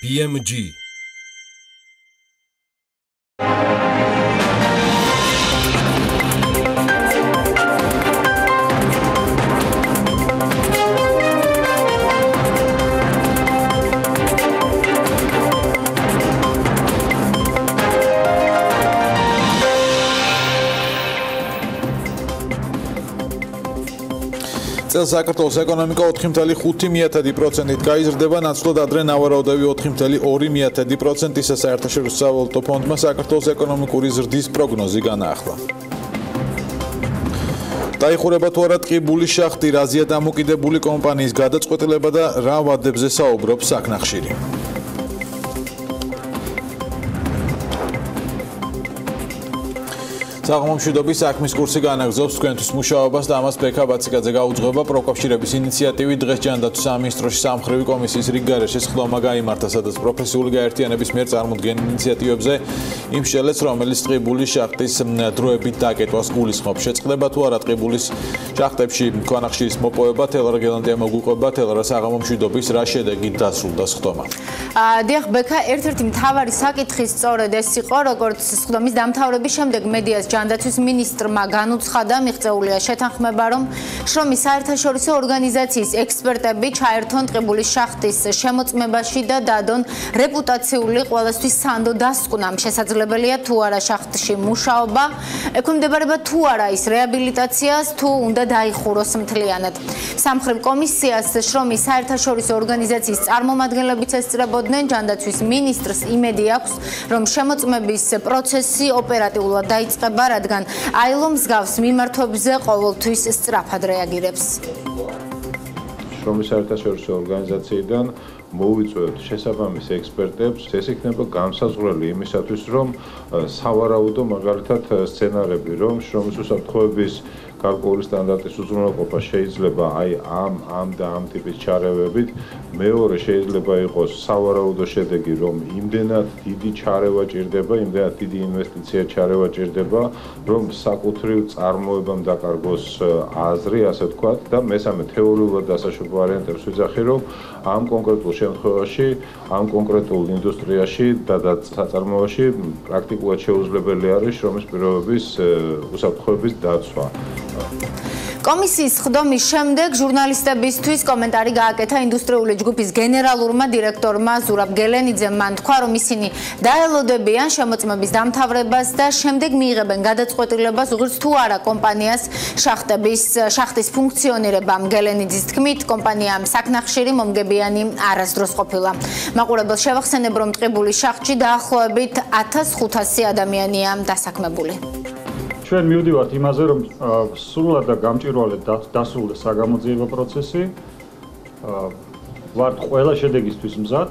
PMG წელს საქართველოს ეკონომიკა 4.5%-ით გაიზრდება, ნაცვლად ადრე ნავარაუდები 4.2%-ისა საერთაშორისო სავალუტო ფონდმა საქართველოს ეკონომიკური ზრდის პროგნოზი განაახლა. დაიხურება თუ არა ტყიბული შახტი, რაზია დამოკიდებული კომპანიის გადაწყვეტილება და რა ვადებზე საუბრობს საკნახშირი. საღმომშვიდობის საქმის კურსი განაგზობს თქვენთვის მუშაობას და ამას ბექა ბაციკაძე გაუძღვება პროკავშირების ინიციატივით დღეს ჯანდაცვის სამინისტროში სამხრივი კომისიის რიგგარეშე სხდომა გამართა სადაც პროფესიული გაერთიანების მიერ წარმოქმნილ ინიციატივებზე იმ შელეს რომელიც ტყიბული შახტის დროებით დაკეტვას გულისხმობს შეწყდება თუ არა ტყიბულის შახტებში ქვანახშირის მოპოვება თელარა გელანდია მოგვიყვება თელარა საღმომშვიდობის რა შედეგი დასრულდა სხდომა? დიახ ბექა ერთ-ერთი მთავარი საკითხი სწორედ ეს იყო როგორც სხდომის დამთავრების შემდეგ მედიას ჯანდაცვის მინისტრმა განუცხადა მიღწეულია შეთანხმება, რომ შრომის საერთაშორისო ორგანიზაციის ექსპერტები ჩაერთონ ტყიბულის შახტის შემოწმებაში და დადონ რეპუტაციული ყოველთვის სანდო დასკვნამ შესაძლებელია თუ არა შახტში მუშაობა, ექვემდებარება თუ არა ის რეაბილიტაციას, თუ უნდა დაიხუროს მთლიანად. სამხრებ კომისიას შრომის საერთაშორისო ორგანიზაციის წარმომადგენლებიც ესწრებოდნენ ჯანდაცვის მინისტრს იმედი აქვს, რომ შემოწმების პროცესი ოპერატიულად დაიწყება რადგან აილო მსგავს მიმართვებზე ყოველთვის სწრაფად რეაგირებს. შრომის საერთაშორისო ორგანიზაციიდან მოვიწვევთ შესაბამის ექსპერტებს, ეს იქნება განსაზღვრელი იმისათვის, რომ სავარაუდო მაგალითად სცენარები, რომ შრომის უსაფრთხოების გარკვეული სტანდარტის უზრუნველყოფა შეიძლება აი ამ ამ და ამ ტიპის ჩარევებით. მეორე შეიძლება იყოს სავარაუდო შედეგი, რომ იმდენად დიდი ჩარევა ჭირდება, იმდენად დიდი ინვესტიცია ჩარევა ჭირდება, რომ საკუთრივ წარმოებამ დაკარგოს აზრი, ასე ვთქვათ, და მესამე თეორიულად დასაშვებ ვარიანტებს ვიძახი, რომ ამ კონკრეტულ შემთხვევაში, ამ კონკრეტულ ინდუსტრიაში და საწარმოოში პრაქტიკულად შეუძლებელი არის შრომის პირობების უსაფრთხოების დაცვა. კომისიის ხდომის შემდეგ ჟურნალისტებისთვის კომენტარი გააკეთა ინდუსტრიული ჯგუფის გენერალურმა დირექტორმა ზურაბ გელენიძემ. მან თქვა, რომ ისინი დაელოდებიან შემოწმების დამთავრებას და შემდეგ მიიღებენ გადაწყვეტილებას, როგორც თუ არა კომპანიას შახტების შახტის ფუნქციონირებამ. გელენიძის თქმით, კომპანიამ საკნახშირი მომგებიანი არასდროს ყოფილა. მაყურებელს შევახსენებ, რომ ტყიბული შახტში დაახლოებით 1500 ადამიანია დასაქმებული. ჩვენ მივდივართ იმაზე, რომ სრულად და გამჭირვალედ დასრულდა საგამოძიებო პროცესი. ვართ ყველა შედეგისთვის მზად.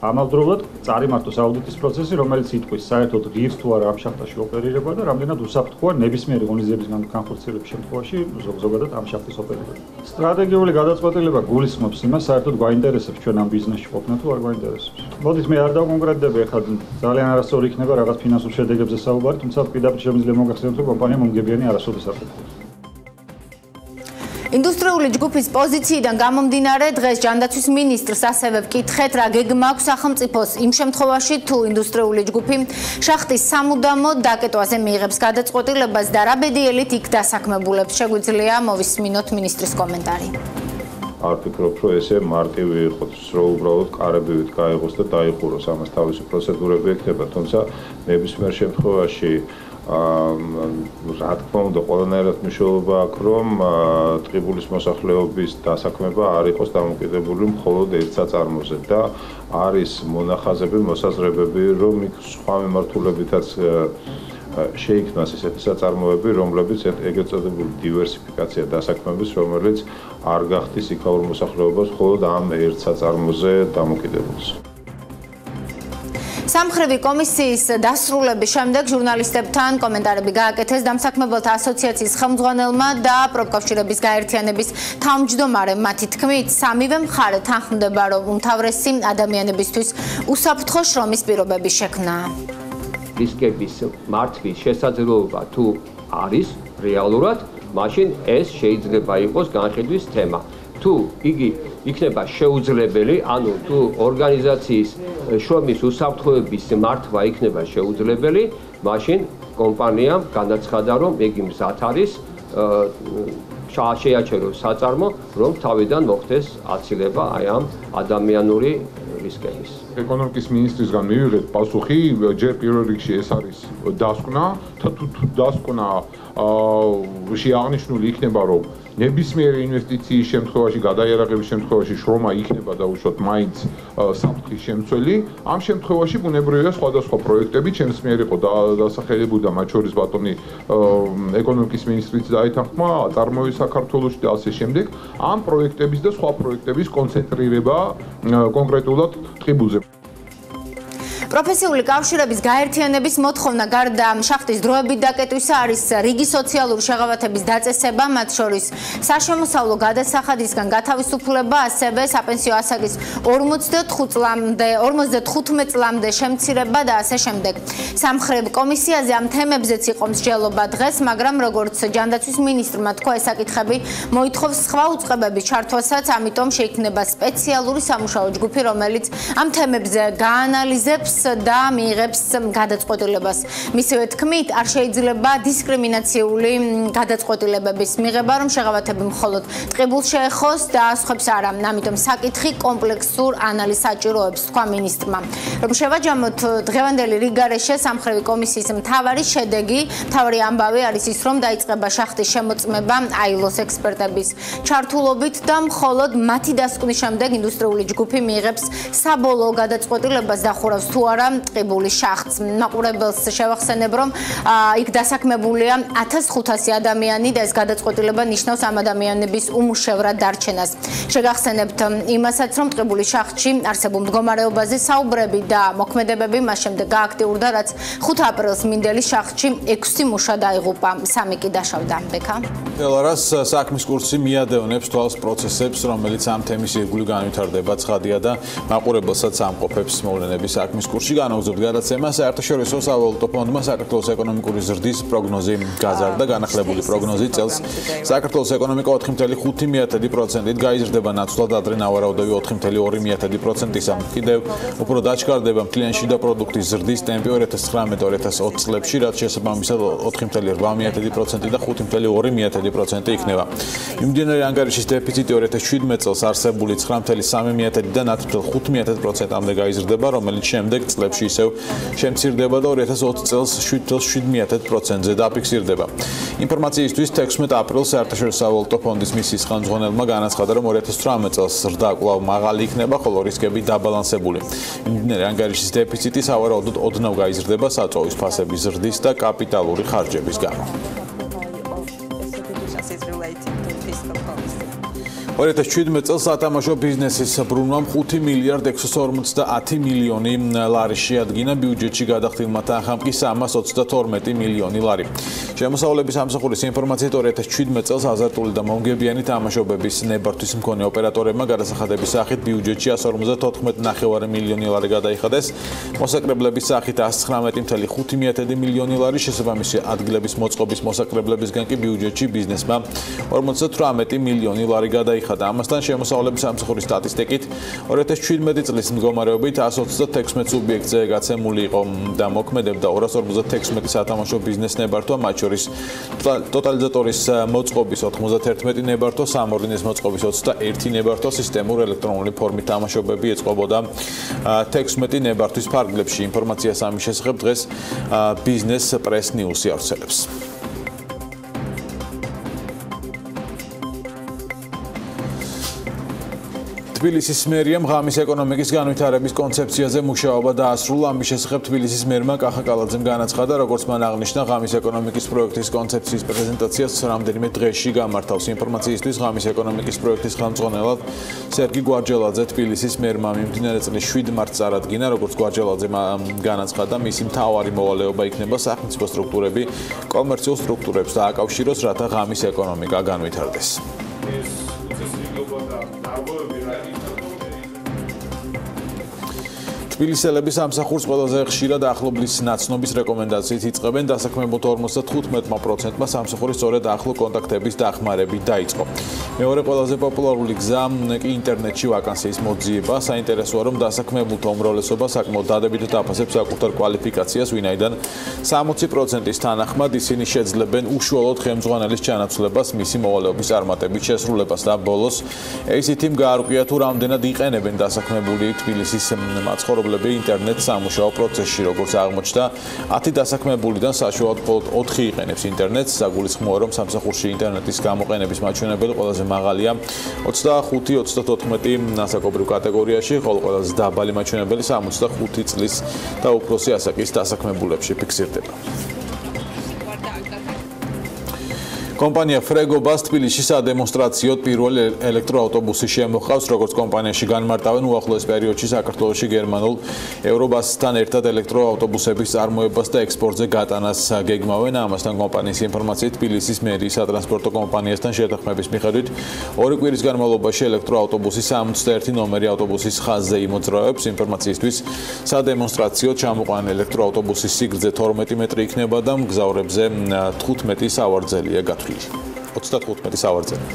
ამავდროულად წარიმართოს აუდიტის პროცესი, რომელიც ითქვის საერთოდ ღირს თუ არა ამ შახტაში ოპერირება და რამდენად უსაფრთხოა ნებისმიერი ღონისძიების განხორციელების შემთხვევაში ზოგადად ამ შახტის ოპერირება. სტრატეგიული გადაწყვეტილება გულისხმობს იმას, საერთოდ გვაინტერესებს ჩვენ ამ ბიზნესში ყოფნა თუ არ გვაინტერესებს. მოდით მე არ დავკონკრეტდები ახლა ძალიან არასწორი იქნება რაღაც ფინანსურ შედეგებზე საუბარი, თუმცა პირდაპირ შემიძლია მოგახსენოთ, რომ კომპანია მომგებიანი არასოდეს არ ყოფილა. ინდუსტრიული ჯგუფის პოზიციიდან გამომდინარე დღეს ჯანდაცვის მინისტრს ასევე ვკითხეთ რა გეგმა აქვს სახელმწიფოს იმ შემთხვევაში თუ ინდუსტრიული ჯგუფი შახტის სამუდამო დაკეტვაზე მიიღებს გადაწყვეტილებას და რა ბედიელით იქ დასაქმებულებს. შეგვიძლია მოვისმინოთ მინისტრის კომენტარი. არ ფიქრობ რომ ესე მარტივი იყოს რომ უბრალოდ კარებივით გაიღოს და დაიხუროს. ამას თავისი პროცედურები ექნება თუმცა ნებისმიერ შემთხვევაში რა თქმა უნდა ყველანაირად მნიშვნელობა აქვს რომ ტყიბულის მოსახლეობის დასაქმება არ იყოს დამოკიდებული მხოლოდ ერთ საწარმოზე და არის მონახაზები მოსაზრებები რომ იქ სხვა მიმართულებითაც შეიქმნას ესეთი საწარმოები რომლებიც ეგრეთ წოდებული დივერსიფიკაცია დასაქმების რომელიც არ გახდის იქაურ მოსახლეობას მხოლოდ ამ ერთ საწარმოზე დამოკიდებულს სამხრივი კომისიის დასრულების შემდეგ ჟურნალისტებთან კომენტარები გააკეთეს დამსაქმებელთა ასოციაციის ხელმძღვანელმა და პროფკავშირების გაერთიანების თავმჯდომარემ მათი თქმით სამივე მხარე თანხმდება რომ უმთავრესი ადამიანებისთვის უსაფრთხო შრომის პირობების შექმნა. რისკების მართლის შესაძლებლობა თუ არის რეალურად მაშინ ეს შეიძლება იყოს განხილვის თემა. თუ იგი იქნება შეუძლებელი, ანუ თუ ორგანიზაციის შრომის უსაფრთხოების მართვა იქნება შეუძლებელი, მაშინ კომპანიამ განაცხადა, რომ იგი მზად არის შეაჩეროს საწარმო, რომ თავიდან მოხდეს აცილება აი ამ ადამიანური რისკების. ეკონომიკის მინისტრისგან მივიღეთ პასუხი, ჯერ პირველ რიგში ეს არის დასკვნა, თუ დასკვნა აა შეაღნიშნული იქნება, რომ ნებისმიერი ინვესტიციის შემთხვევაში, გადაიარაღების შემთხვევაში შრომა იქნება დაუშვათ მაინც საფრთხის შემცველი. ამ შემთხვევაში ბუნებრივია სხვადასხვა პროექტები, ჩემს მიერ იყო დასახელებული და მათ შორის ბატონი ეკონომიკის მინისტრიც დაეთანხმა, წარმოი საქართველოსში და ასე შემდეგ. ამ პროექტების და სხვა პროექტების კონცენტრირება კონკრეტულად ტყიბულზე. პროფესიული კავშირების გაერთიანების მოთხოვნა გარდა შახტის დროებით დაკეტვისა არის რიგი სოციალური შეღავათების დაწესება, მათ შორის საშემოსავლო გადასახადისგან გათავისუფლება, ასევე საპენსიო ასაკის 45 წლამდე, 55 წლამდე შემცირება და ასე შემდეგ. სამხრებ კომისიაზე ამ თემებზეც იყო მსჯელობა დღეს, მაგრამ როგორც ჯანდაცვის მინისტრმა თქვა, ეს საკითხები მოითხოვს სხვა უწყებების ჩართვასაც, ამიტომ შეიქმნება სპეციალური სამუშაო ჯგუფი, რომელიც ამ თემებზე გაანალიზებს და მიიღებს გადაწყვეტილებას. მისივე თქმით, არ შეიძლება დისკრიმინაციული გადაწყვეტილებების მიღება, რომ შეღავათები მხოლოდ ტყიბულს შეეხოს და სხვებს არა. ამიტომ საკითხი კომპლექსურ ანალიზს საჭიროებს, თქვა მინისტრმა. რომ შევაჯამოთ დღევანდელი რიგარეშე სამხრევი კომისიის მთავარი შედეგი, მთავარი ამბავი არის ის, რომ დაიწყება შახტის შემოწმება აილოს ექსპერტების ჩართულობით და მხოლოდ მათი დასკვნის შემდეგ ინდუსტრიული ჯგუფი მიიღებს საბოლოო გადაწყვეტილებას და ხურავს თუ არა ტყიბული შახტს. მაყურებელს შევახსენებ, რომ იქ დასაქმებულია 1500 ადამიანი და ეს გადაწყვეტილება ნიშნავს ამ ადამიანების უმუშევრად დარჩენას. შეგახსენებთ იმასაც, რომ ტყიბული შახტში არსებულ მდგომარეობაზე საუბრები და მოქმედებები მას შემდეგ გააქტიურდა, რაც 5 აპრილს მინდელი შახტში 6 მუშა დაიღუპა, სამი კი დაშავდა. ბექა. ელარას საქმის კურსი მიადევნებს თვალს პროცესებს, რომელიც ამ თემის ირგვლივ განვითარდება ცხადია და მაყურებელსაც ამყოფებს მოვლენების საქმის კურსში. კურსში განაგზობთ გადაცემა საერთაშორისო სავალუტო ფონდმა საქართველოს ეკონომიკური ზრდის პროგნოზი გაზარდა განახლებული პროგნოზი წელს. საქართველოს ეკონომიკა 4.5%-ით გაიზრდება ნაცვლად ადრე ნავარაუდები 4.2%-ისა კიდევ უფრო დაჩქარდება მთლიანი შიდა პროდუქტის ზრდის ტემპი 2019-2020 წლებში რაც შესაბამისად 4.8%-ი და 5.2%-ი იქნება. იმდენარი ანგარიშის დეფიციტი 2017 წელს არსებული 9.3%-დან 10.5%-ამდე გაიზრდება რომელიც შემდეგ წლებში ისევ შემცირდება და 2020 წელს 7.7%-ზე დაფიქსირდება. ინფორმაციისთვის 16 აპრილს საერთაშორისო სავალუტო ფონდის მისიის ხელმძღვანელმა განაცხადა, რომ 2018 წელს ზრდა კვლავ მაღალი იქნება, ხოლო რისკები დაბალანსებული. იმდენად ანგარიშის დეფიციტი სავარაუდოდ ოდნავ გაიზრდება საწოვის ფასების ზრდის და კაპიტალური ხარჯების გამო. 2017 წელს სათამაშო ბიზნესის ბრუნვამ 5 მილიარდ 650 მილიონი ლარი შეადგინა ბიუჯეტში გადახდილმა თანხამ კი 322 მილიონი ლარი. შემოსავლების სამსახურის ინფორმაციით 2017 წელს აზარტული და მომგებიანი თამაშობების ნებართვის მქონე ოპერატორებმა გადასახადების სახით ბიუჯეტში 154.9 მილიონი ლარი გადაიხადეს. მოსაკრებლების სახით 119.5 მილიონი ლარი შესაბამისი ადგილების მოწყობის მოსაკრებლებისგან კი ბიუჯეტში ბიზნესმა 58 მილიონი ლარი გადაიხადეს. მიიხადა. ამასთან შემოსავლების სამსახურის სტატისტიკით 2017 წლის მდგომარეობით 136 სუბიექტზე გაცემული იყო და მოქმედებდა 256 სათამაშო ბიზნეს ნებართვა, მათ შორის ტოტალიზატორის მოწყობის 91 ნებართვა, სამორდინეს მოწყობის 21 ნებართვა, სისტემურ ელექტრონული ფორმით თამაშობები ეწყობოდა 16 ნებართვის ფარგლებში. ინფორმაცია სამის შესახებ დღეს ბიზნეს პრეს ნიუსი არსებობს. თბილისის მერიამ ღამის ეკონომიკის განვითარების კონცეფციაზე მუშაობა დაასრულა. ამის შესახებ თბილისის მერმა კახა კალაძემ განაცხადა, როგორც მან აღნიშნა, ღამის ეკონომიკის პროექტის კონცეფციის პრეზენტაციას რამდენიმე დღეში გამართავს. ინფორმაციისთვის ღამის ეკონომიკის პროექტის ხელმძღვანელად სერგი გვარჯელაძე თბილისის მერმა მიმდინარე წლის 7 მარტს წარადგინა, როგორც გვარჯელაძემ განაცხადა, მისი მთავარი მოვალეობა იქნება სახელმწიფო სტრუქტურები კომერციულ სტრუქტურებს დააკავშიროს, რათა ღამის ეკონომიკა განვითარდეს. ეს თბილისელების სამსახურს ყველაზე ხშირად ახლობლის ნაცნობის რეკომენდაციით იწყებენ დასაქმებულთა 55%-მა სამსახურის სწორედ ახლო კონტაქტების დახმარებით დაიწყო. მეორე ყველაზე პოპულარული გზა კი ინტერნეტში ვაკანსიის მოძიება. საინტერესოა რომ დასაქმებულთა უმრავლესობა საკმაოდ დადებითად აფასებს საკუთარ კვალიფიკაციას, ვინაიდან 60%-ის თანახმად ისინი შეძლებენ უშუალოდ ხელმძღვანელის ჩანაცვლებას მისი მოვალეობის წარმატებით შესრულებას და ბოლოს ACT-მ გაარკვია თუ რამდენად იყენებენ დასაქმებული თბილისის მაცხოვრებლები ინტერნეტ სამუშაო პროცესში, როგორც აღმოჩნდა, 10 დასაქმებულიდან საშუალოდ მხოლოდ 4 იყენებს ინტერნეტს. საგულისხმოა რომ სამსახურში ინტერნეტის გამოყენების მაჩვენებელი ყველაზე მაღალია 25-34 ნასაკობრივ კატეგორიაში, ხოლო ყველაზე დაბალი მაჩვენებელი 65 წლის და უფროსი ასაკის დასაქმებულებში ფიქსირდება. კომპანია ფრეგობას თბილისში სადემონსტრაციო პირველი ელექტროავტობუსი შემოხავს, როგორც კომპანიაში განმარტავენ უახლოეს პერიოდში საქართველოსში გერმანულ ევრობასთან ერთად ელექტროავტობუსების წარმოებას და ექსპორტზე გატანას გეგმავენ. ამასთან კომპანიის ინფორმაციით თბილისის მერიის სატრანსპორტო კომპანიასთან შეთანხმების მიხედვით ორი კვირის განმავლობაში ელექტროავტობუსი 61 ნომერი ავტობუსის ხაზზე იმოძრავებს. ინფორმაციისთვის სადემონსტრაციო ჩამოყვანილი ელექტროავტობუსის სიგრძე 12 მეტრი იქნება და მგზავრებზე 15 სავარძელია გათვლილი. ყოფილი 35 სავარძელი.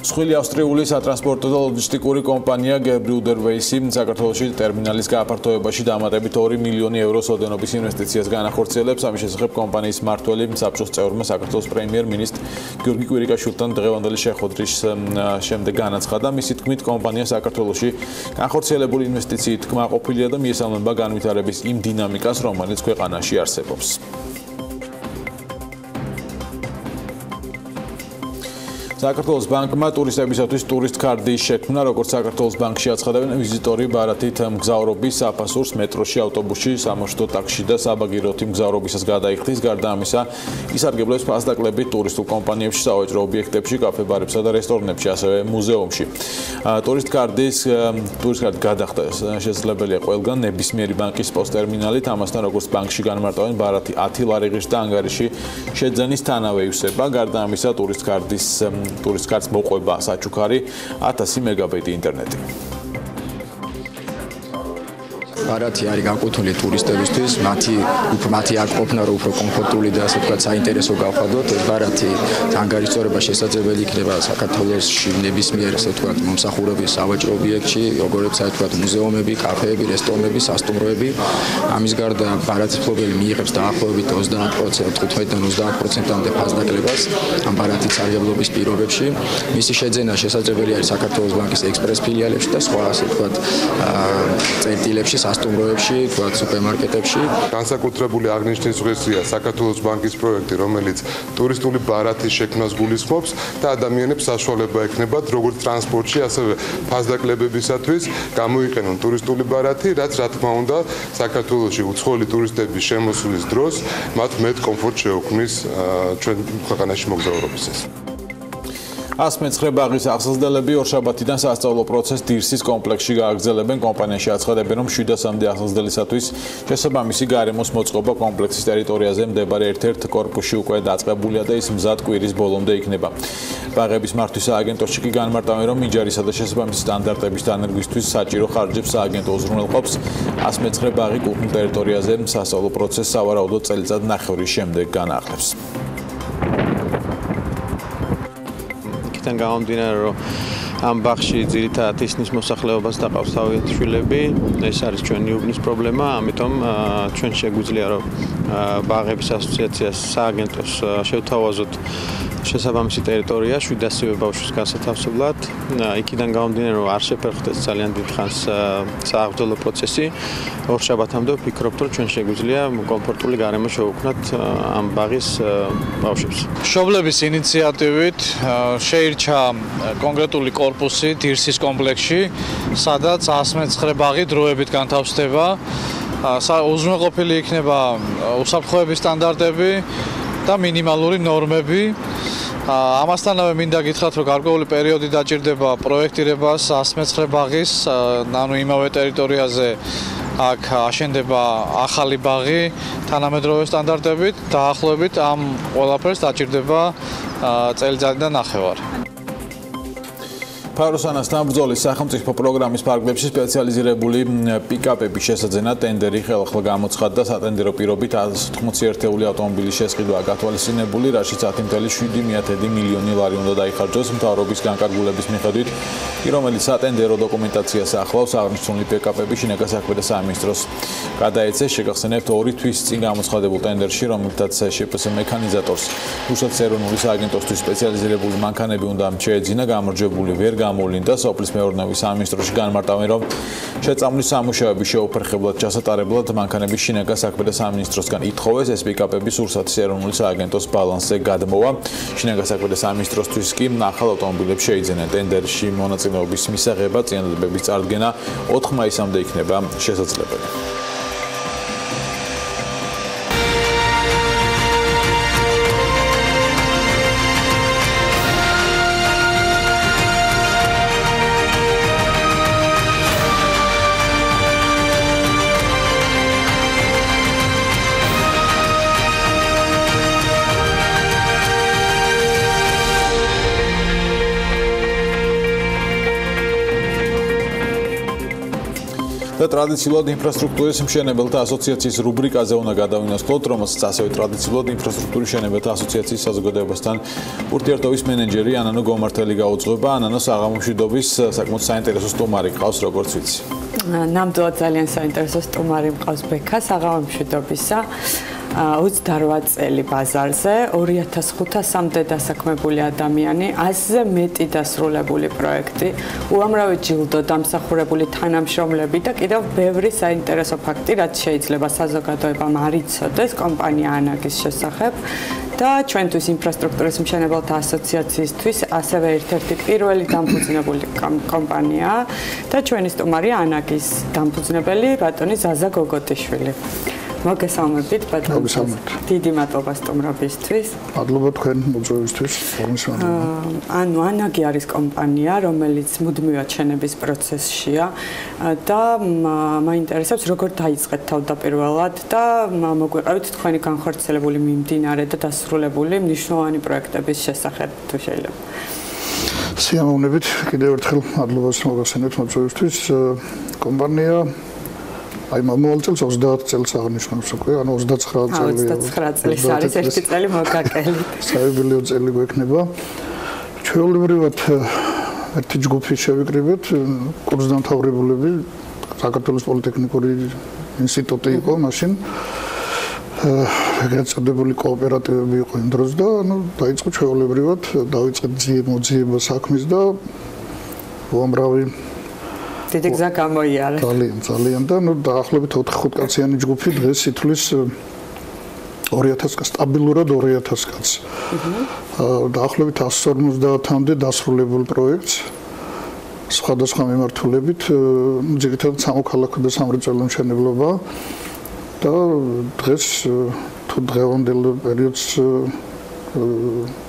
მსხვილი ავსტრიული სატრანსპორტო და ლოჯისტიკური კომპანია Gebrüder-Weiss საქართველოსი ტერმინალის გააფართოებაში დამატებით 2 მილიონი ევროს ოდენობის ინვესტიციას განახორციელებს. ამის შესახებ კომპანიის მმართველი საბჭოს წევრმა საქართველოს პრემიერ-მინისტრ გიორგი კვირიკაშვილთან დღევანდელი შეხვედრის შემდეგ განაცხადა, მისი თქმით, კომპანია საქართველოსი განხორციელებული ინვესტიციით კმაყოფილია და მიესალმება განვითარების იმ დინამიკას, რომელიც ქვეყანაში არსებობს. საქართველოს ბანკმა ტურისტებისათვის ტურისტ კარდის შექმნა, როგორც საქართველოს ბანკში აცხადებენ ვიზიტორი ბარათით მგზავრობის აფასურს მეტროში, ავტობუსში, სამოშთო ტაქსში და საბაგიროთი მგზავრობისას გადაიხდის. გარდა ამისა, ისარგებლებს ფასდაკლებით ტურისტულ კომპანიებში, სავაჭრო ობიექტებში, კაფე-ბარებსა და რესტორნებში, ასევე მუზეუმში. ტურისტ კარდის ტურისტ კარდი გადახდა შესაძლებელია ყველგან ნებისმიერი ბანკის პოსტერმინალით, ამასთან როგორც ბანკში განმარტავენ ბარათი 10 ლარი ღირს და ანგარიში შეძენის თანავე ივსება. გარდა ამისა, ტურისტ კარდის ტურისტ კარტს მოყვება საჩუქარი 1000 მეგაბიტი ინტერნეტი. ბარათი არის განკუთვნილი ტურისტებისთვის, მათი უფრო მათი არ ყოფნა რომ უფრო კომფორტული და ასე ვთქვათ საინტერესო გავხადოთ. ეს ბარათი ანგარიშწორება შესაძლებელი იქნება საქართველოსში ნებისმიერ ასე ვთქვათ მომსახურების სავაჭრო ობიექტში, როგორიც ასე ვთქვათ მუზეუმები, კაფეები, რესტორნები, სასტუმროები. ამის გარდა ბარათის ფლობელი მიიღებს დაახლოებით 30%, 15-დან 30%-მდე ფასდაკლებას ამ ბარათის სარგებლობის პირობებში. მისი შეძენა შესაძლებელი არის საქართველოს ბანკის ექსპრეს ფილიალებში და სხვა ასე ვთქვათ წერტილებში სასტუმროებში, თქვათ სუპერმარკეტებში. განსაკუთრებული აღნიშნის ღირსია საქართველოს ბანკის პროექტი, რომელიც ტურისტული ბარათის შექმნას გულისხმობს და ადამიანებს საშუალება ექნებათ როგორც ტრანსპორტში, ასევე ფასდაკლებებისათვის გამოიყენონ ტურისტული ბარათი, რაც რა თქმა უნდა საქართველოსში უცხოელი ტურისტების შემოსვლის დროს მათ მეტ კომფორტს შეუქმნის ჩვენ ქვეყანაში მოგზაურობისას. 119 ბაღის აღზრდელები ორშაბათიდან სასწავლო პროცესს დირსის კომპლექსში გააგრძელებენ. კომპანიაში აცხადებენ, რომ 700-მდე აღზრდელისათვის შესაბამისი გარემოს მოწყობა კომპლექსის ტერიტორიაზე მდებარე ერთ-ერთ კორპუსში უკვე დაწყებულია და ის მზად კვირის ბოლომდე იქნება. ბაღების მართვის სააგენტოში კი განმარტავენ, რომ იჯარისა და შესაბამისი სტანდარტების დანერგვისთვის საჭირო ხარჯებს სააგენტო უზრუნველყოფს. 119 ბაღი კუთნ ტერიტორიაზე სასწავლო პროცესს სავარაუდოდ წელიწად ნახევრის შემდეგ განახლებს. იქიდან გამომდინარე რომ ამ ბაღში ძირითადად ისნის მოსახლეობას დაყავს თავიანთი შვილები ეს არის ჩვენი უბნის პრობლემა ამიტომ ჩვენ შეგვიძლია რომ ბაღების ასოციაციას სააგენტოს შევთავაზოთ შესაბამისი ტერიტორია 700 ბავშვის განსათავსებლად. იქიდან გამომდინარე რომ არ შეფერხდეს ძალიან დიდ ხანს სააღბრძოლო პროცესი. ორშაბათამდე ვფიქრობ, რომ ჩვენ შეგვიძლია კომფორტული გარემო შევუქმნათ ამ ბაღის ბავშვებს. შობლების ინიციატივით შეირჩა კონკრეტული корпуსი დირსის კომპლექსში, სადაც 119 ბაღი დროებით განთავსდება. უზრუნველყოფილი იქნება უსაფრთხოების სტანდარტები და მინიმალური ნორმები. ამასთანავე მინდა გითხრათ, რომ გარკვეული პერიოდი დაჭირდება პროექტირებას 119 ბაღის, ანუ იმავე ტერიტორიაზე აქ აშენდება ახალი ბაღი თანამედროვე სტანდარტებით, დაახლოებით ამ ყველაფერს დაჭირდება წელიწადი და ნახევარი. ფაროსანასთან ბრძოლის სახელმწიფო პროგრამის ფარგლებში სპეციალიზირებული პიკაპების შესაძენა ტენდერი ხელახლა გამოცხადდა და სატენდერო პირობით 180 ერთეული ავტომობილის შესყიდვა გათვალისწინებული, რაშიც 10.7 მილიონი ლარი უნდა დაიხარჯოს მთავრობის განკარგულების მიხედვით, რომელიც სატენდერო დოკუმენტაციას ახლავს აღნიშნული პიკაპები შინაგან საქმეთა სამინისტროს. გადაეცეს შეგახსენებთ ორი თვის წინ გამოცხადებულ ტენდერში, რომელთაც შპს მექანიზატორს. რუსეთის ეროვნული სააგენტოსთვის სპეციალიზირებული მანქანები უნდა შეეძინა გამარჯვებული ვერ გამოვლინდა სოფლის მეურნეობის სამინისტროში განმარტავენ რომ შეწამული სამუშაოები შეუფერხებლად ჩასატარებლად მანქანების შინაგან საქმეთა სამინისტროსგან ითხოვეს. ეს პიკაპები სურსათის ეროვნული სააგენტოს ბალანსზე გადმოვა. შინაგან საქმეთა სამინისტროსთვის კი ახალ ავტომობილებს შეიძენა ტენდერში მონაწილეობის მისაღება წინადადების წარდგენა 4 მაისამდე იქნება შესაძლებელი და ტრადიციულად ინფრასტრუქტურის მშენებელთა ასოციაციის რუბრიკაზე უნდა გადავინაცვლოთ, რომელსაც ასევე ტრადიციულად ინფრასტრუქტურის მშენებელთა ასოციაციის საზოგადოებასთან ურთიერთობის მენეჯერი ანანო გომართელი გაუძღვება. ანანოს აღამშვიდობის საკმაოდ საინტერესო სტუმარი ყავს, როგორც ვიცი. ნამდვილად ძალიან საინტერესო სტუმარი მყავს ბექას აღამშვიდობისა. 28 წელი ბაზარზე 2500-მდე დასაქმებული ადამიანი, 100-ზე მეტი დასრულებული პროექტი, უამრავი ჯილდო დამსახურებული თანამშრომლები და კიდევ ბევრი საინტერესო ფაქტი, რაც შეიძლება საზოგადოებამ არ იცოდეს კომპანია ანაგის შესახებ და ჩვენთვის ინფრასტრუქტურის მშენებელთა ასოციაციისთვის ასევე ერთ-ერთი პირველი დამფუძნებული კომპანია და ჩვენი სტუმარი ანაგის დამფუძნებელი ბატონი ზაზა გოგოტიშვილი. მოგესალმებით ბატონო. დიდი მადლობა სტუმრობისთვის. მადლობა თქვენ მოწვევისთვის. ანუ ანაგი არის კომპანია, რომელიც მუდმივად შენების პროცესშია და მაინტერესებს როგორ დაიწყეთ თავდაპირველად და მოგვიყევით თქვენი განხორციელებული მიმდინარე და დასრულებული მნიშვნელოვანი პროექტების შესახებ თუ შეიძლება. სიამოვნებით კიდევ ერთხელ მადლობა მოგესალმებით მოწვევისთვის. კომპანია აი მომავალ წელს 30 წელს აღნიშნავს უკვე, ანუ 29 წელი. 29 წელი არის ერთი წელი მოგაკელი. საიუბილეო წელი გვექნება. ჩვეულებრივად ერთი ჯგუფი შევიკრიბეთ კურსდამთავრებულები საქართველოს პოლიტექნიკური ინსტიტუტი იყო მაშინ. ეგრეთ წოდებული კოოპერატივები იყო იმ დროს და ანუ დაიწყო ჩვეულებრივად დაიწყეთ ძიემოძიება საქმის და უამრავი დიდი გზა გამოიარა. ძალიან, ძალიან და ნუ დაახლოებით 4-5 კაციანი ჯგუფი დღეს ითვლის 2000 კაც, სტაბილურად 2000 კაც. აა დაახლოებით 150-მდე დასრულებულ პროექტს სხვადასხვა მიმართულებით, ძირითადად სამოქალაქო და სამრეწველო მშენებლობა და დღეს თუ დღევანდელ პერიოდს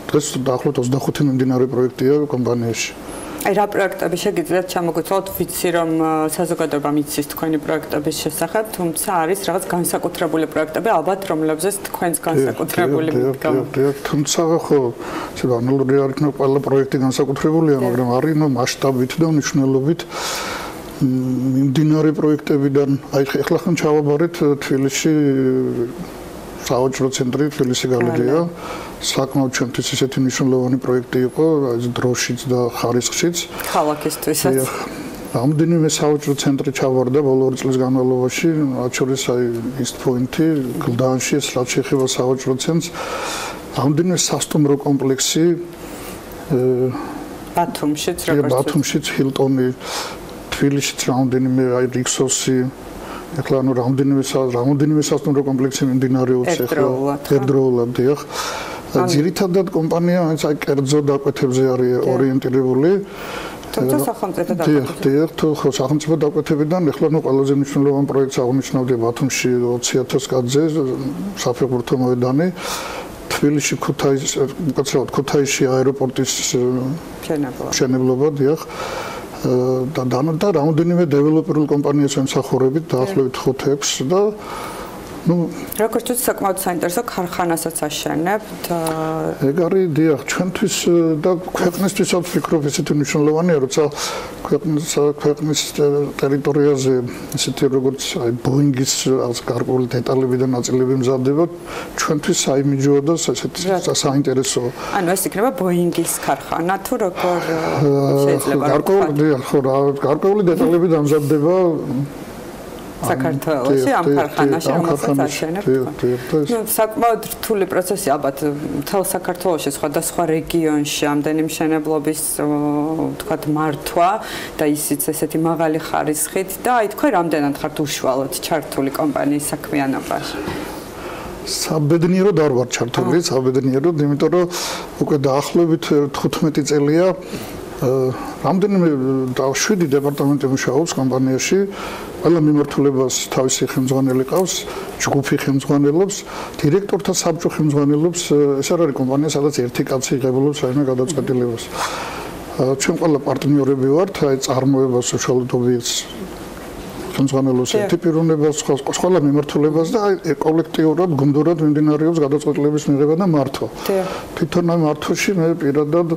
დღეს დაახლოებით 25 მიმდინარე პროექტია კომპანიაში. აი რა პროექტები შეგიძლიათ ჩამოგეცოთ ვიცი რომ საზოგადოება მიცის თქვენი პროექტების შესახებ თუმცა არის რაღაც განსაკუთრებული პროექტები ალბათ რომლებზეც თქვენს განსაკუთრებული მიდგომა თუმცა ხო შეიძლება ანალოგი არ იქნება ყველა პროექტი განსაკუთრებულია მაგრამ არის ნუ მასშტაბით და მნიშვნელობით მიმდინარე პროექტებიდან. აი ახლა ხან ჩავაბარეთ თბილისში საავადმყოფო ცენტრი თბილისი გალერეა საკმაოდ ჩვენთვის ისეთი მნიშვნელოვანი პროექტი იყო ეს დროშიც და ხარისხშიც. ქალაქისთვისაც? ამდენიმე საავადმყოფო ცენტრი ჩავარდა ბოლო ორი წლის განმავლობაში მათ შორის აი ის პოინტი გლდანში ეს რაც შეეხება საავადმყოფო ცენტრს. ამდენიმე სასტუმრო კომპლექსი ბათუმშიც როგორც ბათუმშიც ჰილტონი თბილისშიც რამდენიმე აი რიქსოსი. ეხლა ანუ რამდენიმე რამდენიმე სასტუმრო კომპლექსი მიმდინარეობს ეხლა. ერთდროულად დიახ ძირითადად კომპანია აი კერძო დაკვეთებზე არის ორიენტირებული თუმცა სახელმწიფო დაკვეთები დიახ თუ ხო სახელმწიფო დაკვეთებიდან ეხლა ნუ ყველაზე მნიშვნელოვანი პროექტს აღნიშნავდი ბათუმში 20000 კაცზე საფეხბურთო მოედანი თბილისში ქუთაისში უკაცრავად ქუთაისში აეროპორტის შენებლობა დიახ და და რამდენიმე დეველოპერულ კომპანიას ემსახურებით დაახლოებით 5-6 და ну როგორც ვთქვი საკმაოდ საინტერესო ქარხანასაც აშენებთ ეგ არის დიახ ჩვენთვის და ქვეყნისთვისაც ვფიქრობ ესეთი მნიშვნელოვანია როცა ქვეყნის ქვეყნის ტერიტორიაზე ესეთი როგორც აი ბოინგის გარკვეული დეტალები და ნაწილები მზადდება ჩვენთვის საიმიჯოა და ესეთი საინტერესო ანუ ეს იქნება ბოინგის ქარხანა თუ როგორ შეიძლება გარკვეული ხო რა გარკვეული დეტალები დამზადდება საქართველოსი ამ ქარხანაში რომელსაც აშენებთ. ნუ საკმაოდ რთული პროცესი ალბათ თელ საქართველოსში სხვადასხვა რეგიონში ამდენი მშენებლობის თქვათ მართვა და ისიც ესეთი მაღალი ხარისხით და აი თქვენ რამდენად ხართ უშუალოდ ჩართული კომპანიის საქმიანობაში? საბედნიეროდ არ ვარ ჩართული, საბედნიეროდ, იმიტომ რომ უკვე დაახლოებით 15 წელია რამდენიმე და 7 დეპარტამენტი მუშაობს კომპანიაში ყველა მიმართულებას თავისი ხელმძღვანელი ყავს, ჯგუფი ხელმძღვანელობს, დირექტორთა საბჭო ხელმძღვანელობს, ეს არ არის კომპანია, სადაც ერთი კაცი იღებულობს რაიმე გადაწყვეტილებას. ჩვენ ყველა პარტნიორები ვართ, აი წარმოებას უშუალოდობებს ხელმძღვანელობს ერთი პიროვნებას, ყველა მიმართულებას და აი კოლექტიურად, გუნდურად მიმდინარეობს გადაწყვეტილების მიღება და მართვა. თვითონ ამ მართვაში მე პირადად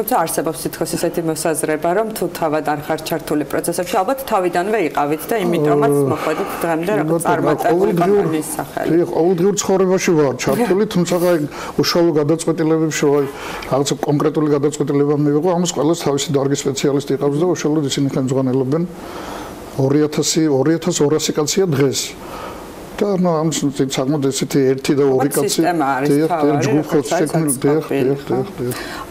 თუმცა არსებობს თითქოს ესეთი მოსაზრება, რომ თუ თავად არ ხარ ჩართული პროცესებში, ალბათ თავიდანვე იყავით და იმიტომაც მოხვედით დღემდე რაღაც წარმატებული კომპანიის სახელი. კი, ყოველდღიურ ცხოვრებაში ვარ ჩართული, თუმცა აი უშუალო გადაწყვეტილებებში ვარ, რაღაც კონკრეტული გადაწყვეტილება მივიღო, ამას ყველას თავისი დარგის სპეციალისტი იყავს და უშუალოდ ისინი ხელმძღვანელობენ 2000 2200 კაცია დღეს. და ნუ ამ საკმაოდ ესეთი ერთი და ორი კაცი.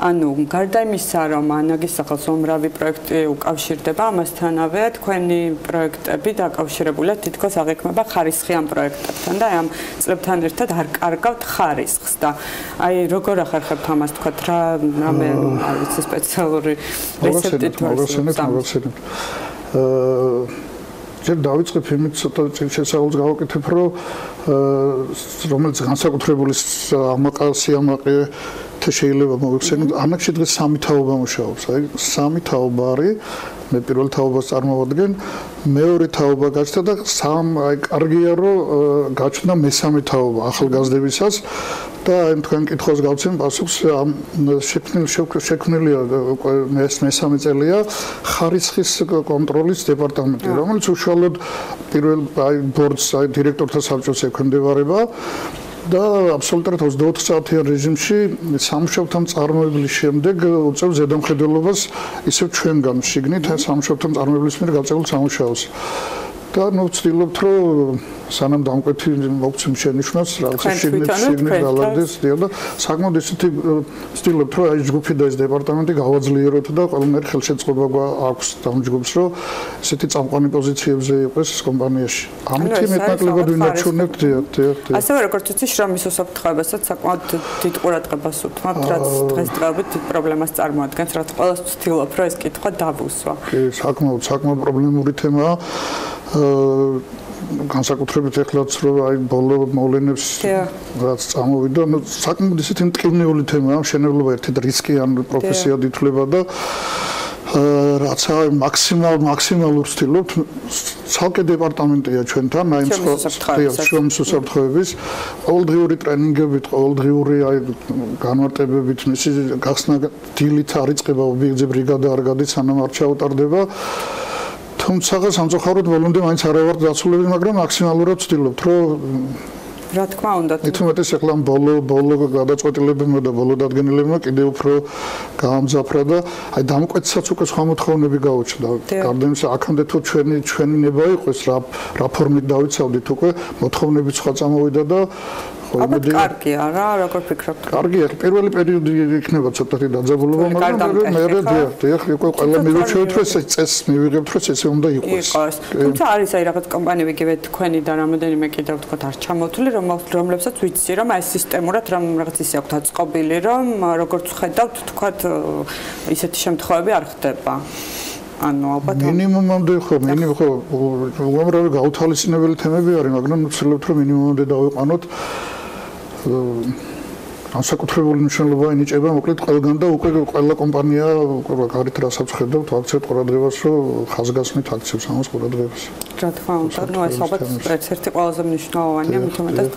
ანუ გარდა იმისა რომ ანაგის სახელს უმრავი პროექტი უკავშირდება ამასთანავე თქვენი პროექტები დაკავშირებულია თითქოს აღიქმება ხარისხიან პროექტებთან და ამ წლებთან ერთად არ კარგავთ ხარისხს და აი როგორ ახერხებთ ამას თქვა რა რამე არის სპეციალური რესეპტი თუ არა აა ჯერ დავიწყებ იმით ცოტა შესაძლოა გავაკეთებ რომ რომელიც განსაკუთრებული ამაყასი ამაყე թե შეიძლება მოგხსენოთ ანაკში დღეს სამი თაობა მუშაობს აი სამი თაობა არის მე პირველ თაობას წარმოვადგენ მეორე თაობა გაჩნდა და სამ აი კარგია რომ გაჩნდა მესამე თაობა ახალგაზრდებისას და აი თქვენ კითხოს გავცემ პასუხს ამ შექმნილ შექმნილია ეს მესამე წელია ხარისხის კონტროლის დეპარტამენტი რომელიც უშუალოდ პირველ აი ბორდს აი დირექტორთა საბჭოს ექვემდებარება და აბსოლუტურად 24 საათიან რეჟიმში სამშობთან წარმოებლის შემდეგ უწევს ზედამხედველობას ისევ ჩვენგან შიგნით სამშობთან წარმოებლის მიერ გაწეულ სამუშაოს. და ნუ ვცდილობთ რომ სანამ დამკვეთი მოგცემ შენიშვნას რაღაცა შეგნით შეგნით გალაგდეს და საკმაოდ ისეთი ვცდილობთ რომ აი ჯგუფი და ეს დეპარტამენტი გავაძლიეროთ და ყველანაირ ხელშეწყობა აქვს ამ ჯგუფს რომ ესეთი წამყვანი პოზიციებზე იყოს კომპანიაში. ამით მეტნაკლებად ვინარჩუნებთ დიახ ასევე როგორც ვთქვი შრომის უსაფრთხოებასაც საკმაოდ დიდ ყურადღებას უთმობთ რაც დღესდღეობით დიდ პრობლემას წარმოადგენს რაც ყველას ვცდილობ რომ ეს კითხვა დავუსვა. კი საკმაოდ საკმაოდ პრობლემური თემაა განსაკუთრებით ეხლაც რომ აი ბოლო მოვლენებს რაც წამოვიდა, ну საკმაოდ ისეთი მტკივნეული თემაა, შენებლობა ერთად რისკიანი პროფესია დითვლება და რაც აი მაქსიმალ მაქსიმალურ ვცდილობთ ცალკე დეპარტამენტია ჩვენთან აი შრომის უსაფრთხოების. ყოველდღიური ტრენინგებით, ყოველდღიური აი განმარტებებით, მისი გახსნა დილით არიწება ობიექტზე ბრიგადა არ გადის, სანამ არ ჩაუტარდება თუმცა სამწუხაროდ ბოლომდე მაინც არ ვარ დაცულები, მაგრამ მაქსიმალურად ვცდილობთ, რომ რა თქმა უნდა, თუმცა ახლა ბოლო ბოლო გადაწყვეტილებებმა და ბოლო დადგენილებებმა კიდევ უფრო გაამძაფრა და აი დამკვეთსაც უკვე სხვა მოთხოვნები გაუჩნდა. გარდა იმისა, აქამდე თუ ჩვენი ჩვენი ნება იყოს რა რა ფორმით დავიცავდით უკვე მოთხოვნები სხვა წამოვიდა და ალბათ კარგია რა, როგორ ფიქრობთ? კარგია, პირველი პერიოდი იქნება ცოტათი დაძაბულობა, მაგრამ მე მე დიახ, უკვე ყველა მივიჩვევთ, რომ ეს წესს მივიღებთ, რომ ესე უნდა იყოს. იყოს. თუმცა არის აი რაღაც კომპანიები იგივე თქვენი და რამოდენიმე კიდევ თქვა არ ჩამოთვლი, რომ რომლებსაც ვიცი, რომ აი სისტემურად რომ რაღაც ისე აქვთ აწყობილი, რომ როგორც ხედავთ, თქვა ისეთი შემთხვევები არ ხდება. ანუ ალბათ მინიმუმამდე ხო მინიმუმ ხო უამრავი გაუთავისინებელი თემები არის მაგრამ ვცდილობთ რომ მინიმუმამდე დავიყვანოთ э, განსაკუთრებული მნიშვნელობა ენიჭება მოკლედ ყველგან და უკვე ყველა კომპანია გარეთ რასაც ხედავთ აქციებს ყურადღებას რომ ხაზგასმით აქციებს ამას ყურადღებას. რა თქმა უნდა ნუ ეს ალბათ ერთ-ერთი ყველაზე მნიშვნელოვანია მით უმეტეს.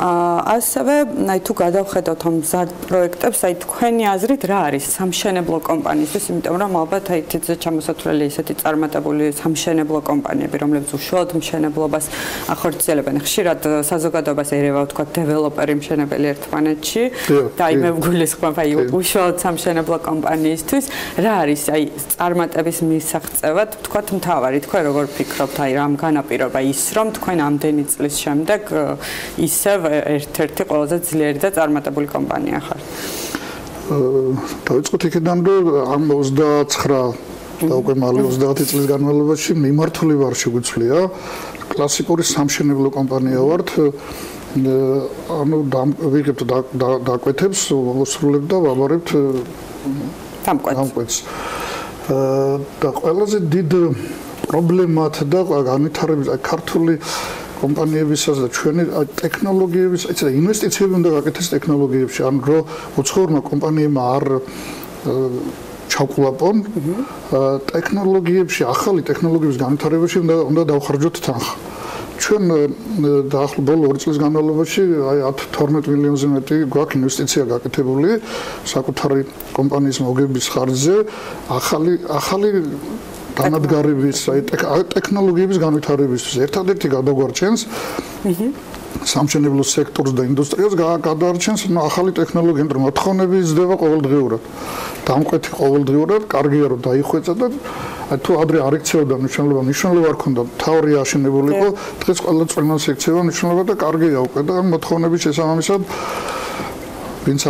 აა ასევე აი თუ გადავხედავთ ამ მზარდ პროექტებს აი თქვენი აზრით რა არის სამშენებლო კომპანიისთვის იმიტომ რომ ალბათ აი თითზე ჩამოსათვლელი ისეთი წარმატებული სამშენებლო კომპანიები რომლებიც უშუალოდ მშენებლობას ახორციელებენ. ხშირად საზოგადოებას ერევა თქვა დეველოპერი მშენებელი ერთმანეთში და აი მე ვგულისხმობ აი უშუალოდ სამშენებლო კომპანიისთვის. რა არის აი წარმატების მისაღწევად? თქვა მთავარი თქვენ როგორ ფიქრობთ? აი რამ განაპირობა ის რომ თქვენ ამდენი წლის შემდეგ ისევ ერთ-ერთი ყველაზე ძლიერი და წარმატებული კომპანია ხართ? დავიწყოთ იქიდან რომ ამ 29 და უკვე მალე 30 წლის განმავლობაში მიმართული ვარ შეგვიძლია. კლასიკური სამშენებლო კომპანია ვართ ანუ ვიღებთ დაკვეთებს, მოსრულებთ და ვაბარებთ დამკვეთს. და ყველაზე დიდ პრობლემათ და განვითარების ქართული კომპანიებისაც და ჩვენი ტექნოლოგიების, ეცე ინვესტიციები უნდა გაკეთდეს ტექნოლოგიებში, ანუ რო უცხოურმა კომპანიებმა არ ჩავყლაპონ ტექნოლოგიებში, ახალი ტექნოლოგიების განვითარებაში უნდა უნდა დავხარჯოთ თანხა. ჩვენ დაახლოებით 2 წლის განმავლობაში აი 10-12 მილიონზე მეტი გვაქვს ინვესტიცია გაკეთებული საკუთარი კომპანიის მოგების ხარჯზე. ახალი ახალი დანადგარების აი ტექნოლოგიების განვითარებისთვის ერთადერთი გადაგვარჩენს სამშენებლო სექტორს და ინდუსტრიას გადაარჩენს ახალი ტექნოლოგიები, რომ მოთხოვნები იზრდება ყოველდღიურად. დამკვეთი ყოველდღიურად, კარგია რომ დაიხვეწა და თუ ადრე არ იქცეოდა მნიშვნელობა, მნიშვნელობა არ ქონდა, თავი აშენებულიყო, დღეს ყველა წვენას იქცევა მნიშვნელობა და კარგია უკვე და მოთხოვნების შესაბამისად ვინც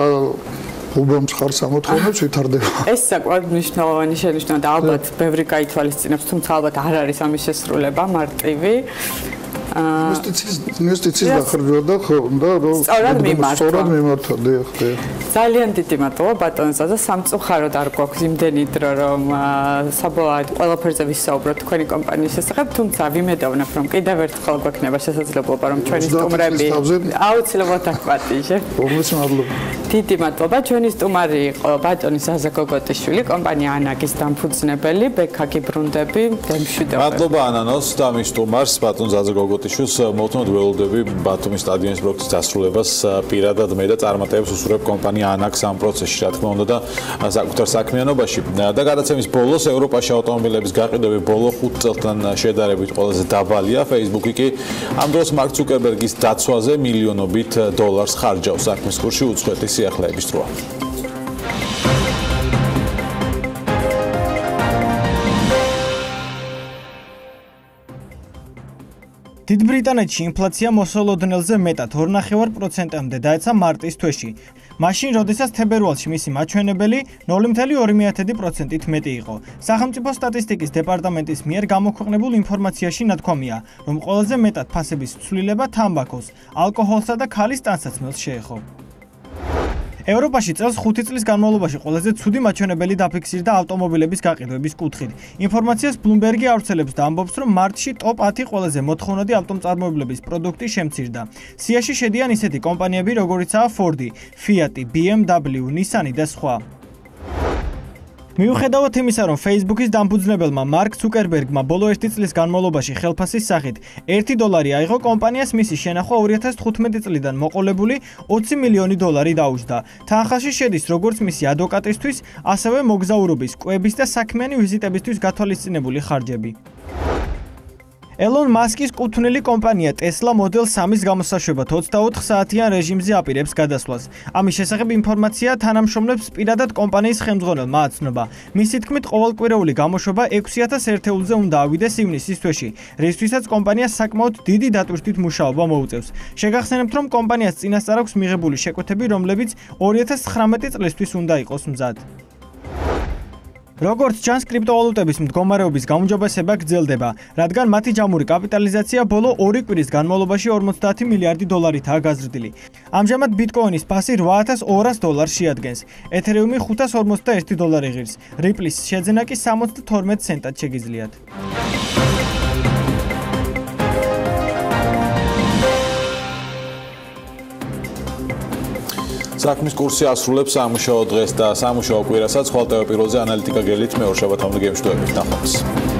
უბამს ხარს ამოთხოვნებს ვითარდება. ეს საკმაოდ მნიშვნელოვანი შენიშნა და ალბათ ბევრი გაითვალისწინებს, თუმცა ალბათ არ არის ამის შესრულება მარტივი. ინვესტიციის ინვესტიციის დახარჯვა და ხო და რომ სწორად მიმართვა. სწორად მიმართვა, დიახ, დიახ. ძალიან დიდი მადლობა ბატონო და სამწუხაროდ არ გვაქვს იმდენი დრო რომ საბოლოოდ ყველაფერზე ვისაუბროთ თქვენი კომპანიის შესახებ, თუმცა ვიმედოვნებ რომ კიდევ ერთხელ გვექნება შესაძლებლობა რომ ჩვენი სტუმრები აუცილებლად დაგპატიჟე. ბოლოს მადლობა. დიდი მადლობა ჩვენი სტუმარი იყო ბატონი საზა გოგოტიშვილი, კომპანია ანაგის დამფუძნებელი, ბექაკი ბრუნდები, დემშვიდობა. მადლობა ანანოს და მის სტუმარს ბატონ ზაზა გოგოტიშვილს მოვთმოთ ველოდები ბათუმის სტადიონის პროექტის დასრულებას. პირადად მე და წარმატებებს უსურვებ კომპანია ანაკს ამ პროცესში რა თქმა უნდა და საკუთარ საქმიანობაში. და გადაცემის ბოლოს ევროპაში ავტომობილების გაყიდვები ბოლო 5 წელთან შედარებით ყველაზე დაბალია. Facebook-ი კი ამ დროს მარკ ცუკერბერგის დაცვაზე მილიონობით დოლარს ხარჯავს. საქმის კურსი უცხოეთის სიახლეების დროა დიდ ბრიტანეთში ინფლაცია მოსოლოდნელზე მეტად 2.5%-ამდე დაეცა მარტის თვეში. მაშინ, როდესაც თებერვალში მისი მაჩვენებელი 0.2%-ით მეტი იყო. სახელმწიფო სტატისტიკის დეპარტამენტის მიერ გამოქვეყნებულ ინფორმაციაში ნათქვამია, რომ ყველაზე მეტად ფასების ცვლილება თამბაქოს, ალკოჰოლსა და ქალის ტანსაცმელს შეეხო. ევროპაში წელს 5 წლის განმავლობაში ყველაზე ცუდი მაჩვენებელი დაფიქსირდა ავტომობილების გაყიდვების კუთხით. ინფორმაციას Bloomberg-ი ავრცელებს და ამბობს, რომ მარტში ტოპ 10 ყველაზე მოთხოვნადი ავტომწარმოებლების პროდუქტი შემცირდა. სიაში შედიან ისეთი კომპანიები, როგორიცაა Ford, Fiat, BMW, Nissan და სხვა. მიუხედავად იმისა, რომ Facebook-ის დამფუძნებელმა მარკ ცუკერბერგმა ბოლო 1 წლის განმავლობაში ხელფასის სახით 1 დოლარი აიღო კომპანიას მისი შენახვა 2015 წლიდან მოყოლებული 20 მილიონი დოლარი დაუჯდა. თანხაში შედის როგორც მისი ადვოკატისთვის, ასევე მოგზაურობის, კვების და საქმიანი ვიზიტებისთვის გათვალისწინებული ხარჯები. ელონ მასკის კუთვნილი კომპანია Tesla Model 3-ის გამოსაშვებად 24 საათიან რეჟიმზე აპირებს გადასვლას. ამის შესახებ ინფორმაცია თანამშრომლებს პირადად კომპანიის ხელმძღვანელმა აცნობა. მისი თქმით, ყოველკვირეული გამოშვება 6000 ერთეულზე უნდა ავიდეს ივნისის თვეში, რისთვისაც კომპანია საკმაოდ დიდი დატვირთვით მუშაობა მოუწევს. შეგახსენებთ, რომ კომპანიას წინასწარ აქვს მიღებული შეკვეთები, რომლებიც 2019 წლისთვის უნდა იყოს მზად. როგორც ჩანს კრიპტოვალუტების მდგომარეობის გაუმჯობესება გრძელდება, რადგან მათი ჯამური კაპიტალიზაცია ბოლო 2 კვირის განმავლობაში 50 მილიარდი დოლარითაა გაზრდილი. ამჟამად ბიტკოინის ფასი 8200 დოლარს შეადგენს, ეთერიუმი 551 დოლარი ღირს, რიპლის შეძენა კი 72 ცენტად შეგიძლიათ. საქმის კურსი ასრულებს სამუშაო დღეს და სამუშაო კვირასაც ხვალტევ პირველზე ანალიტიკა გელით მეორე შაბათამდე გემშვიდობებით. ნახვამდის